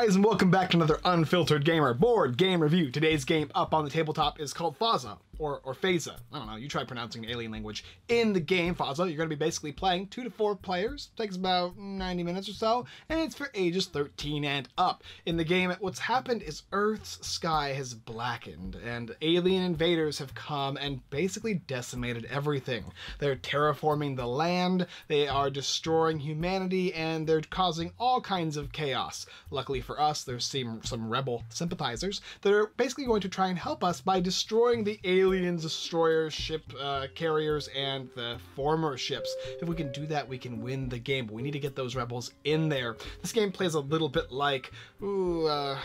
guys, and welcome back to another Unfiltered Gamer board game review. Today's game up on the tabletop is called Faza, or, or. I don't know, you try pronouncing alien language. In the game, Faza, you're going to be basically playing two to four players. Takes about 90 minutes or so, and it's for ages 13 and up. In the game, what's happened is Earth's sky has blackened, and alien invaders have come and basically decimated everything. They're terraforming the land, they are destroying humanity, and they're causing all kinds of chaos. Luckily for us, there's some, some rebel sympathizers that are basically going to try and help us by destroying the aliens, destroyers, ship uh, carriers, and the former ships. If we can do that, we can win the game, we need to get those rebels in there. This game plays a little bit like ooh, uh,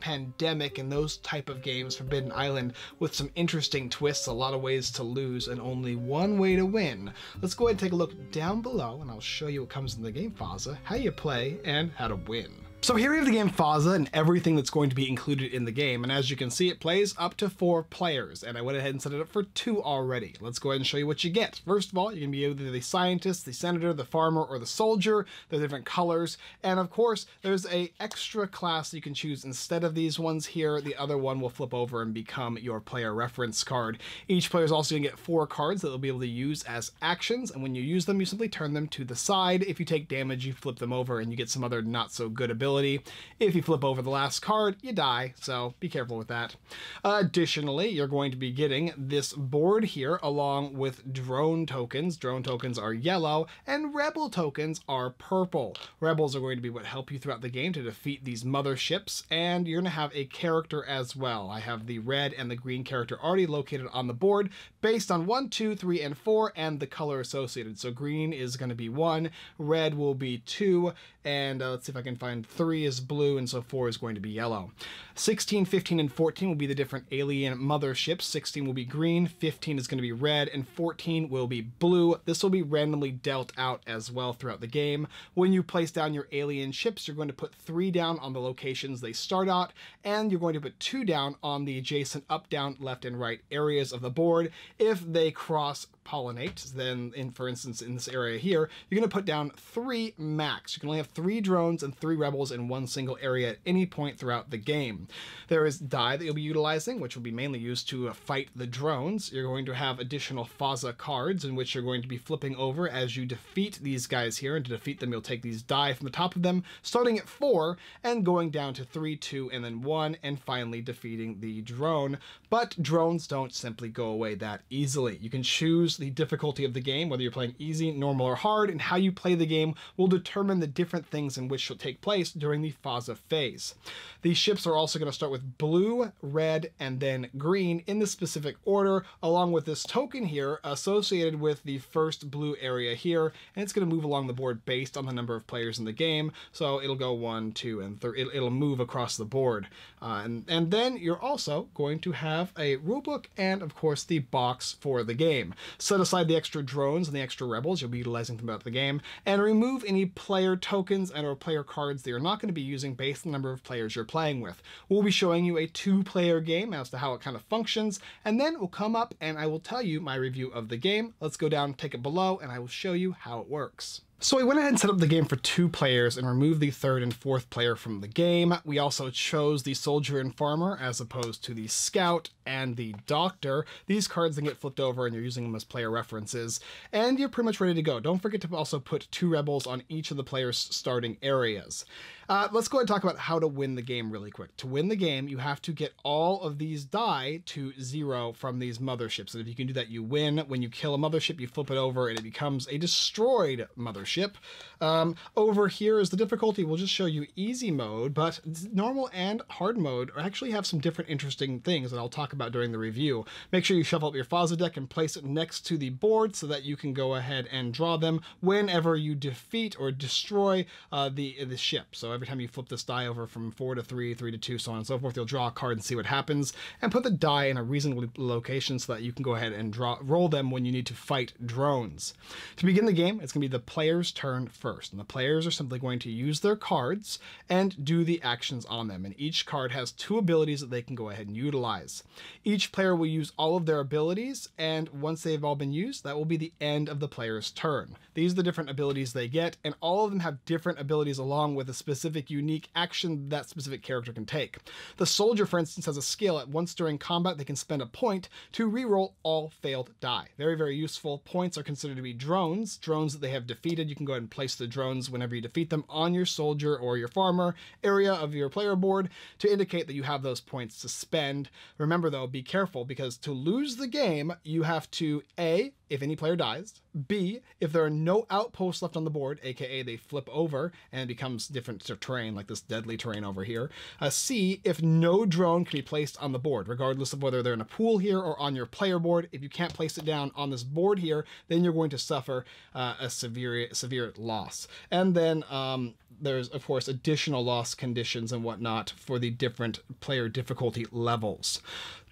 Pandemic and those type of games, Forbidden Island, with some interesting twists, a lot of ways to lose, and only one way to win. Let's go ahead and take a look down below, and I'll show you what comes in the game Faza, how you play, and how to win. So here we have the game Faza and everything that's going to be included in the game. And as you can see, it plays up to four players. And I went ahead and set it up for two already. Let's go ahead and show you what you get. First of all, you can be either the scientist, the senator, the farmer, or the soldier. They're different colors. And of course, there's a extra class you can choose instead of these ones here. The other one will flip over and become your player reference card. Each player is also going to get four cards that they'll be able to use as actions. And when you use them, you simply turn them to the side. If you take damage, you flip them over and you get some other not so good ability ability. If you flip over the last card, you die, so be careful with that. Additionally, you're going to be getting this board here along with drone tokens. Drone tokens are yellow, and rebel tokens are purple. Rebels are going to be what help you throughout the game to defeat these motherships, and you're going to have a character as well. I have the red and the green character already located on the board based on 1, 2, 3, and 4, and the color associated. So green is going to be 1, red will be 2, and uh, let's see if I can find 3 3 is blue, and so 4 is going to be yellow. 16, 15, and 14 will be the different alien motherships. 16 will be green, 15 is going to be red, and 14 will be blue. This will be randomly dealt out as well throughout the game. When you place down your alien ships, you're going to put 3 down on the locations they start at, and you're going to put 2 down on the adjacent up, down, left, and right areas of the board. If they cross pollinate, then in for instance in this area here, you're going to put down three max. You can only have three drones and three rebels in one single area at any point throughout the game. There is die that you'll be utilizing, which will be mainly used to uh, fight the drones. You're going to have additional Faza cards in which you're going to be flipping over as you defeat these guys here. And to defeat them, you'll take these die from the top of them, starting at four and going down to three, two, and then one, and finally defeating the drone. But drones don't simply go away that easily. You can choose the difficulty of the game, whether you're playing easy, normal, or hard, and how you play the game will determine the different things in which will take place during the Faza phase. These ships are also going to start with blue, red, and then green in the specific order, along with this token here associated with the first blue area here, and it's going to move along the board based on the number of players in the game, so it'll go one, two, and three. It'll move across the board. Uh, and, and then you're also going to have a rulebook and, of course, the box for the game. Set aside the extra drones and the extra rebels you'll be utilizing throughout the game, and remove any player tokens and or player cards that you're not going to be using based on the number of players you're playing with. We'll be showing you a two-player game as to how it kind of functions, and then we'll come up and I will tell you my review of the game. Let's go down, take it below, and I will show you how it works. So I went ahead and set up the game for two players and removed the third and fourth player from the game. We also chose the soldier and farmer as opposed to the scout and the doctor. These cards then get flipped over and you're using them as player references. And you're pretty much ready to go. Don't forget to also put two rebels on each of the player's starting areas. Uh, let's go ahead and talk about how to win the game really quick. To win the game, you have to get all of these die to zero from these motherships. And if you can do that, you win. When you kill a mothership, you flip it over and it becomes a destroyed mothership. Um, over here is the difficulty. We'll just show you easy mode, but normal and hard mode actually have some different interesting things that I'll talk about during the review. Make sure you shuffle up your Faza deck and place it next to the board so that you can go ahead and draw them whenever you defeat or destroy uh, the, the ship. So every time you flip this die over from 4 to 3, 3 to 2, so on and so forth, you'll draw a card and see what happens, and put the die in a reasonable location so that you can go ahead and draw roll them when you need to fight drones. To begin the game, it's going to be the player's turn first. And the players are simply going to use their cards and do the actions on them. And each card has two abilities that they can go ahead and utilize. Each player will use all of their abilities, and once they've all been used, that will be the end of the player's turn. These are the different abilities they get, and all of them have different abilities along with a specific unique action that specific character can take. The soldier, for instance, has a skill at once during combat they can spend a point to reroll all failed die. Very, very useful. Points are considered to be drones, drones that they have defeated. You can go ahead and place the drones whenever you defeat them on your soldier or your farmer area of your player board to indicate that you have those points to spend. Remember though, be careful because to lose the game, you have to A, if any player dies. B, if there are no outposts left on the board, aka they flip over and it becomes different terrain, like this deadly terrain over here. Uh, C, if no drone can be placed on the board, regardless of whether they're in a pool here or on your player board. If you can't place it down on this board here, then you're going to suffer uh, a severe severe loss. And then um, there's of course additional loss conditions and whatnot for the different player difficulty levels.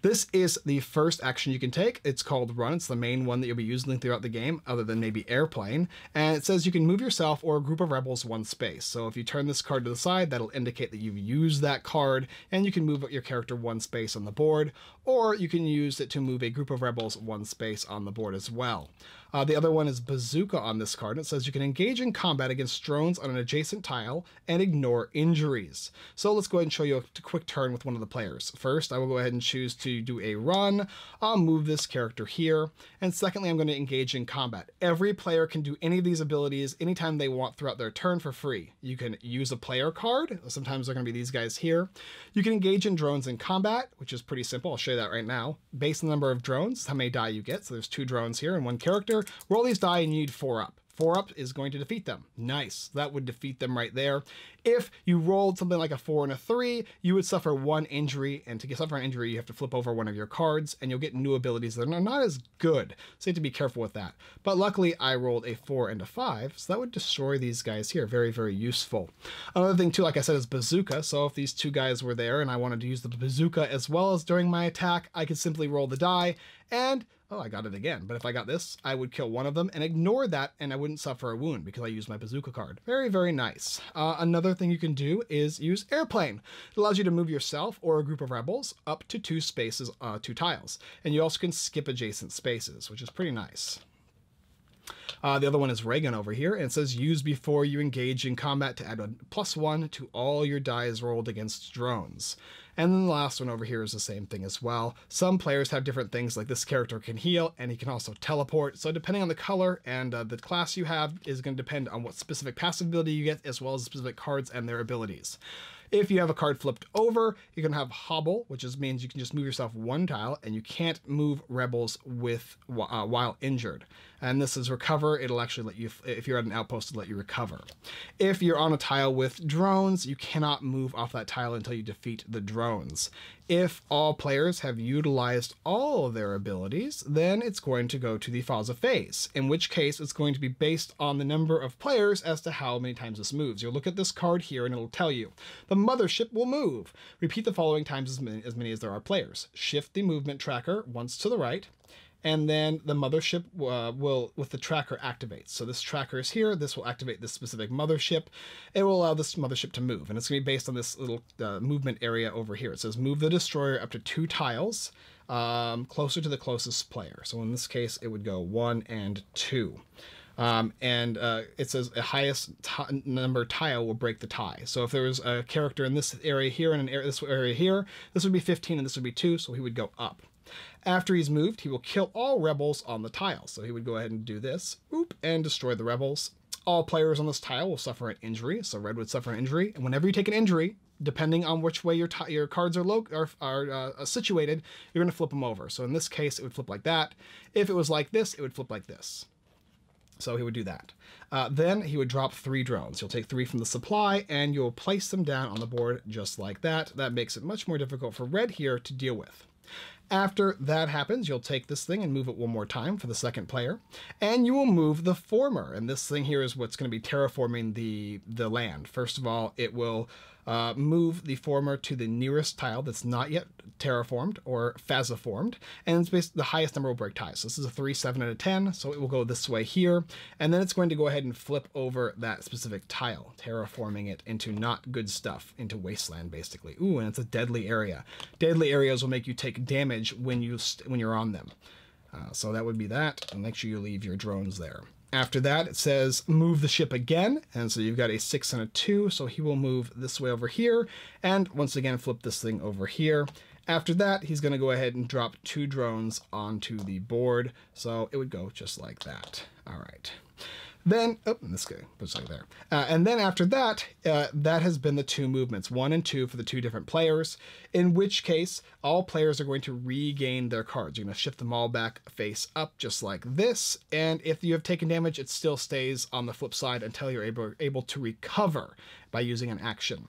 This is the first action you can take. It's called Run. It's the main one that you'll be using throughout the game, other than maybe Airplane. And it says you can move yourself or a group of rebels one space. So if you turn this card to the side, that'll indicate that you've used that card, and you can move your character one space on the board, or you can use it to move a group of rebels one space on the board as well. Uh, the other one is Bazooka on this card. It says you can engage in combat against drones on an adjacent tile and ignore injuries. So let's go ahead and show you a quick turn with one of the players. First, I will go ahead and choose to do a run. I'll move this character here. And secondly, I'm going to engage in combat. Every player can do any of these abilities anytime they want throughout their turn for free. You can use a player card. Sometimes they're going to be these guys here. You can engage in drones in combat, which is pretty simple. I'll show you that right now. Based on the number of drones, how many die you get. So there's two drones here and one character. Roll these die and you need four up. Four up is going to defeat them. Nice. That would defeat them right there. If you rolled something like a four and a three, you would suffer one injury. And to suffer an injury, you have to flip over one of your cards and you'll get new abilities that are not as good. So you have to be careful with that. But luckily, I rolled a four and a five. So that would destroy these guys here. Very, very useful. Another thing, too, like I said, is bazooka. So if these two guys were there and I wanted to use the bazooka as well as during my attack, I could simply roll the die and oh, I got it again. But if I got this, I would kill one of them and ignore that, and I wouldn't suffer a wound because I used my bazooka card. Very, very nice. Uh, another thing you can do is use airplane. It allows you to move yourself or a group of rebels up to two spaces, uh, two tiles. And you also can skip adjacent spaces, which is pretty nice. Uh, the other one is Ray gun over here, and it says use before you engage in combat to add a plus one to all your dies rolled against drones. And then the last one over here is the same thing as well. Some players have different things, like this character can heal, and he can also teleport. So depending on the color and uh, the class you have is going to depend on what specific passive ability you get, as well as specific cards and their abilities. If you have a card flipped over, you can have hobble, which just means you can just move yourself one tile and you can't move rebels with uh, while injured. And this is recover. It'll actually let you, if you're at an outpost, to let you recover. If you're on a tile with drones, you cannot move off that tile until you defeat the drones. If all players have utilized all of their abilities, then it's going to go to the Faza phase, in which case it's going to be based on the number of players as to how many times this moves. You'll look at this card here and it'll tell you the mothership will move. Repeat the following times as many, as many as there are players. Shift the movement tracker once to the right, and then the mothership uh, will, with the tracker, activates. So this tracker is here. This will activate this specific mothership. It will allow this mothership to move, and it's going to be based on this little uh, movement area over here. It says move the destroyer up to two tiles um, closer to the closest player. So in this case, it would go one and two. Um, and uh, it says a highest number tile will break the tie. So if there was a character in this area here and an area, this area here, this would be 15 and this would be 2, so he would go up. After he's moved, he will kill all rebels on the tile. So he would go ahead and do this, whoop, and destroy the rebels. All players on this tile will suffer an injury, so red would suffer an injury. And whenever you take an injury, depending on which way your your cards are lo- are, are uh, situated, you're going to flip them over. So in this case, it would flip like that. If it was like this, it would flip like this. So he would do that. Uh, then he would drop three drones. You'll take three from the supply and you'll place them down on the board just like that. That makes it much more difficult for red here to deal with. After that happens, you'll take this thing and move it one more time for the second player, and you will move the former. And this thing here is what's going to be terraforming the, the land. First of all, it will uh, move the former to the nearest tile that's not yet terraformed or phasaformed, and the highest number will break ties. So this is a 3, 7, and a 10, so it will go this way here, and then it's going to go ahead and flip over that specific tile, terraforming it into not good stuff, into wasteland basically. Ooh, and it's a deadly area. Deadly areas will make you take damage when you when you're on them. Uh, so that would be that, and make sure you leave your drones there. After that, it says move the ship again. And so you've got a six and a two. So he will move this way over here. And once again, flip this thing over here. After that, he's going to go ahead and drop two drones onto the board. So it would go just like that. All right. Then, oh, this guy puts like there. Uh, and then after that, uh, that has been the two movements, one and two for the two different players, in which case all players are going to regain their cards. You're going to shift them all back face up just like this. And if you have taken damage, it still stays on the flip side until you're able, able to recover by using an action.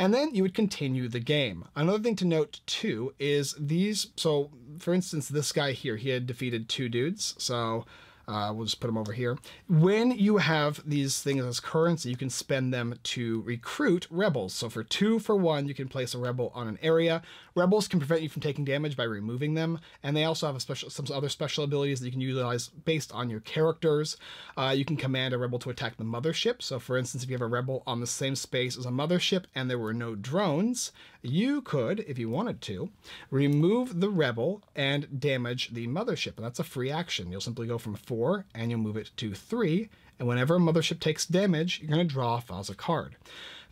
And then you would continue the game. Another thing to note too is these, so for instance, this guy here, he had defeated two dudes. So uh, we'll just put them over here. When you have these things as currency, you can spend them to recruit rebels. So for two for one, you can place a rebel on an area. Rebels can prevent you from taking damage by removing them, and they also have a special some other special abilities that you can utilize based on your characters. Uh, you can command a rebel to attack the mothership. So for instance, if you have a rebel on the same space as a mothership and there were no drones, you could, if you wanted to, remove the rebel and damage the mothership. And that's a free action. You'll simply go from four and you'll move it to three. And whenever a mothership takes damage, you're going to draw a Faza card.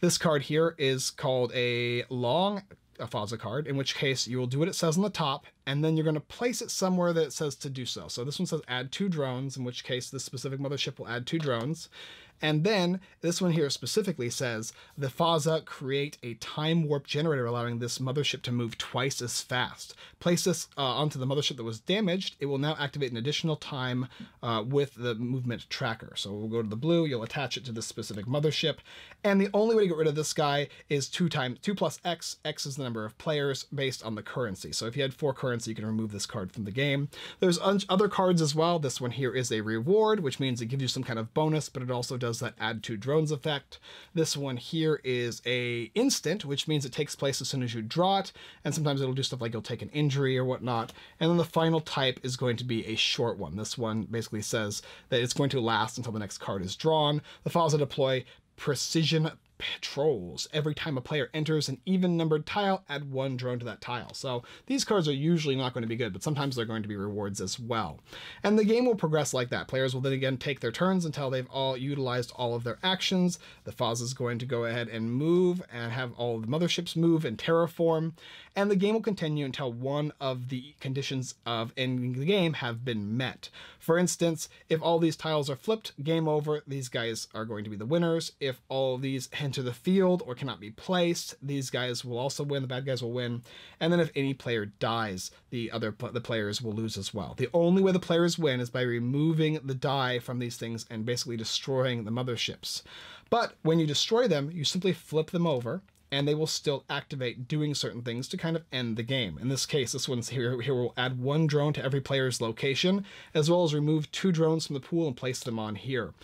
This card here is called a long a Faza card, in which case you will do what it says on the top, and then you're going to place it somewhere that it says to do so. So this one says add two drones, in which case this specific mothership will add two drones. And then this one here specifically says the Faza create a time warp generator allowing this mothership to move twice as fast. Place this uh, onto the mothership that was damaged. It will now activate an additional time uh, with the movement tracker. So we'll go to the blue, you'll attach it to this specific mothership. And the only way to get rid of this guy is two times two plus X. X is the number of players based on the currency. So if you had four currency, you can remove this card from the game. There's other cards as well. This one here is a reward, which means it gives you some kind of bonus, but it also does does that add to drones effect. This one here is a instant, which means it takes place as soon as you draw it, and sometimes it'll do stuff like you'll take an injury or whatnot. And then the final type is going to be a short one. This one basically says that it's going to last until the next card is drawn. The files that deploy precision patrols. Every time a player enters an even numbered tile, add one drone to that tile. So these cards are usually not going to be good, but sometimes they're going to be rewards as well. And the game will progress like that. Players will then again take their turns until they've all utilized all of their actions. The Foz is going to go ahead and move and have all the motherships move and terraform. And the game will continue until one of the conditions of ending the game have been met. For instance, if all these tiles are flipped, game over, these guys are going to be the winners. If all of these enter the field or cannot be placed, these guys will also win, the bad guys will win. And then if any player dies, the other the players will lose as well. The only way the players win is by removing the die from these things and basically destroying the motherships. But when you destroy them, you simply flip them over and they will still activate doing certain things to kind of end the game. In this case, this one's here, here will add one drone to every player's location, as well as remove two drones from the pool and place them on here.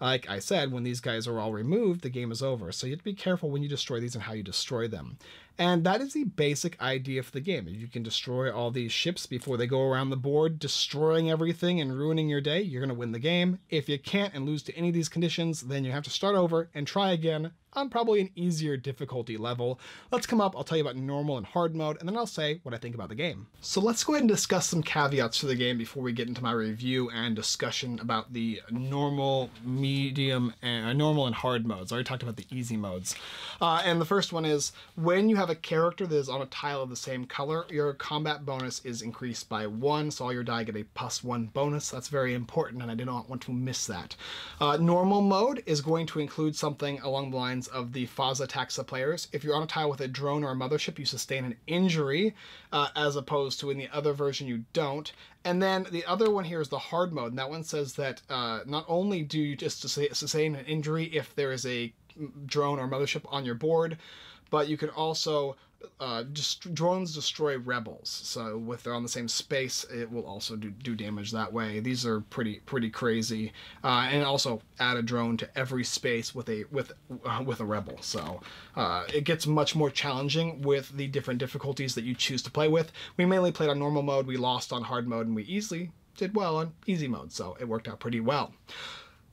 Like I said, when these guys are all removed, the game is over. So you have to be careful when you destroy these and how you destroy them. And that is the basic idea for the game. If you can destroy all these ships before they go around the board, destroying everything and ruining your day, you're going to win the game. If you can't and lose to any of these conditions, then you have to start over and try again on probably an easier difficulty level. Let's come up, I'll tell you about normal and hard mode, and then I'll say what I think about the game. So let's go ahead and discuss some caveats for the game before we get into my review and discussion about the normal, medium, and uh, normal and hard modes. I already talked about the easy modes. Uh, and the first one is when you have a character that is on a tile of the same color, your combat bonus is increased by one, so all your die get a plus one bonus. That's very important, and I did not want to miss that. Uh, normal mode is going to include something along the lines of the Faza Taxa players. If you're on a tile with a drone or a mothership, you sustain an injury, uh, as opposed to in the other version you don't. And then the other one here is the hard mode, and that one says that uh, not only do you just sustain an injury if there is a drone or mothership on your board, but you can also uh, just drones destroy rebels. So if they're on the same space, it will also do, do damage that way. These are pretty pretty crazy, uh, and also add a drone to every space with a with uh, with a rebel. So uh, it gets much more challenging with the different difficulties that you choose to play with. We mainly played on normal mode. We lost on hard mode, and we easily did well on easy mode. So it worked out pretty well.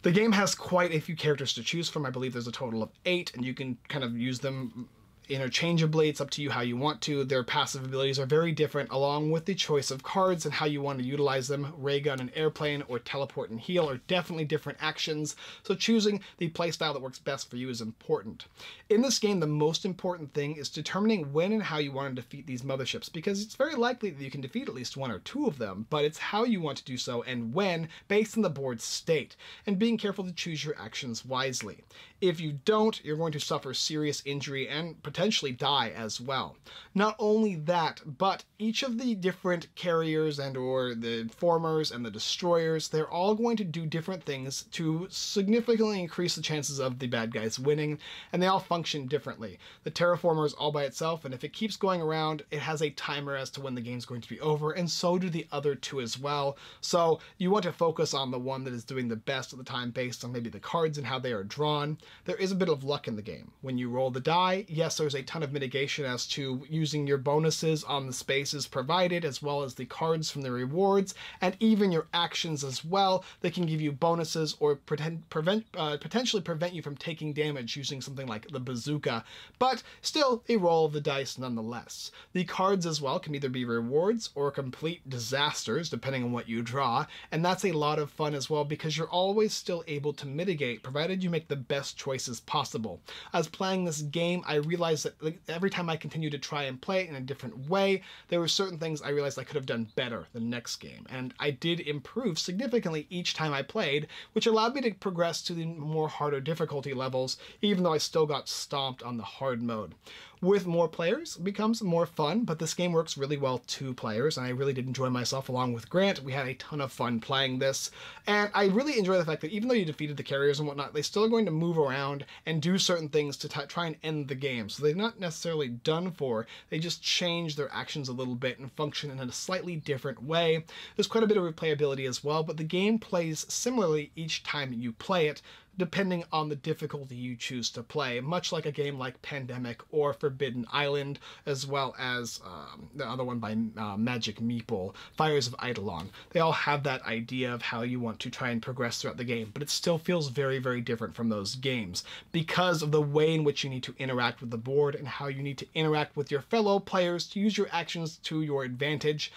The game has quite a few characters to choose from. I believe there's a total of eight, and you can kind of use them interchangeably. It's up to you how you want to. Their passive abilities are very different, along with the choice of cards and how you want to utilize them. Ray gun and airplane, or teleport and heal are definitely different actions, so choosing the playstyle that works best for you is important. In this game, the most important thing is determining when and how you want to defeat these motherships, because it's very likely that you can defeat at least one or two of them, but it's how you want to do so and when, based on the board's state, and being careful to choose your actions wisely. If you don't, you're going to suffer serious injury and potentially die as well. Not only that, but each of the different carriers and or the formers and the destroyers, they're all going to do different things to significantly increase the chances of the bad guys winning, and they all function differently. The terraformer is all by itself, and if it keeps going around, it has a timer as to when the game's going to be over, and so do the other two as well. So you want to focus on the one that is doing the best at the time based on maybe the cards and how they are drawn there is a bit of luck in the game. When you roll the die, yes, there's a ton of mitigation as to using your bonuses on the spaces provided, as well as the cards from the rewards, and even your actions as well They can give you bonuses or pretend, prevent, uh, potentially prevent you from taking damage using something like the bazooka, but still a roll of the dice nonetheless. The cards as well can either be rewards or complete disasters, depending on what you draw, and that's a lot of fun as well because you're always still able to mitigate, provided you make the best choices possible. As playing this game, I realized that every time I continued to try and play it in a different way, there were certain things I realized I could have done better the next game, and I did improve significantly each time I played, which allowed me to progress to the more harder difficulty levels, even though I still got stomped on the hard mode with more players becomes more fun, but this game works really well two players, and I really did enjoy myself along with Grant. We had a ton of fun playing this, and I really enjoy the fact that even though you defeated the carriers and whatnot, they still are going to move around and do certain things to try and end the game. So they're not necessarily done for, they just change their actions a little bit and function in a slightly different way. There's quite a bit of replayability as well, but the game plays similarly each time you play it, depending on the difficulty you choose to play, much like a game like Pandemic or Forbidden Island, as well as um, the other one by uh, Magic Meeple, Fires of Eidolon. They all have that idea of how you want to try and progress throughout the game, but it still feels very, very different from those games because of the way in which you need to interact with the board and how you need to interact with your fellow players to use your actions to your advantage.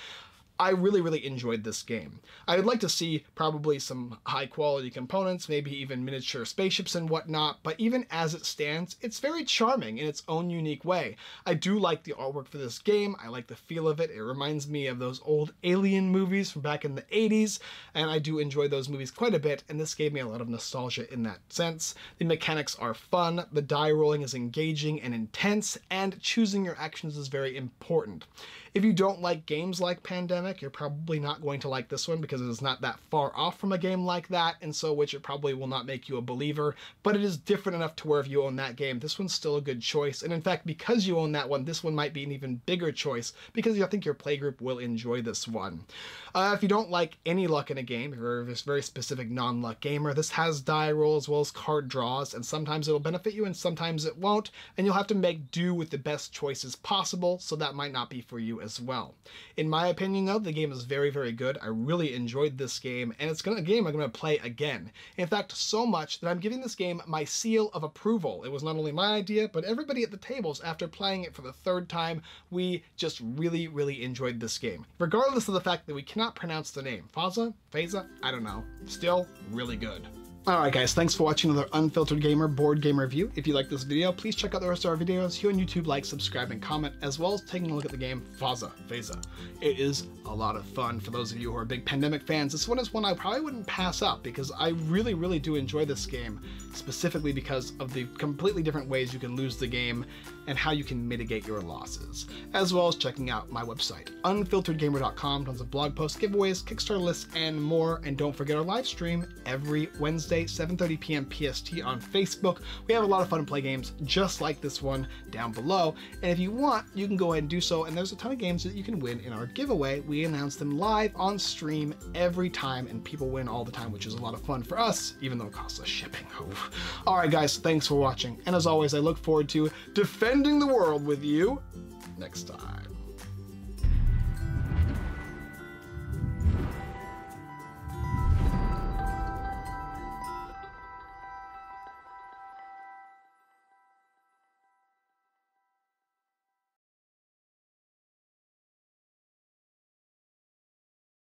I really, really enjoyed this game. I would like to see probably some high quality components, maybe even miniature spaceships and whatnot, but even as it stands, it's very charming in its own unique way. I do like the artwork for this game, I like the feel of it, it reminds me of those old Alien movies from back in the 80s, and I do enjoy those movies quite a bit, and this gave me a lot of nostalgia in that sense. The mechanics are fun, the die rolling is engaging and intense, and choosing your actions is very important. If you don't like games like Pandemic, you're probably not going to like this one because it is not that far off from a game like that, and so which it probably will not make you a believer, but it is different enough to where if you own that game, this one's still a good choice. And in fact, because you own that one, this one might be an even bigger choice because I think your playgroup will enjoy this one. Uh, if you don't like any luck in a game, if you're a very specific non-luck gamer, this has die roll as well as card draws, and sometimes it'll benefit you and sometimes it won't, and you'll have to make do with the best choices possible, so that might not be for you as well. In my opinion though, the game is very, very good. I really enjoyed this game, and it's gonna, a game I'm going to play again. In fact, so much that I'm giving this game my seal of approval. It was not only my idea, but everybody at the tables, after playing it for the third time, we just really, really enjoyed this game. Regardless of the fact that we cannot pronounce the name. Faza? Faza? I don't know. Still really good. Alright guys, thanks for watching another Unfiltered Gamer board game review. If you like this video, please check out the rest of our videos here on YouTube, like, subscribe, and comment, as well as taking a look at the game Faza, Faza. It is a lot of fun for those of you who are big Pandemic fans. This one is one I probably wouldn't pass up because I really, really do enjoy this game, specifically because of the completely different ways you can lose the game and how you can mitigate your losses, as well as checking out my website, unfilteredgamer.com, tons of blog posts, giveaways, Kickstarter lists, and more. And don't forget our live stream every Wednesday Wednesday, 7:30 p.m. PST on Facebook. We have a lot of fun and play games just like this one down below. And if you want, you can go ahead and do so. And there's a ton of games that you can win in our giveaway. We announce them live on stream every time, and people win all the time, which is a lot of fun for us, even though it costs us shipping. All right, guys, thanks for watching. And as always, I look forward to defending the world with you next time.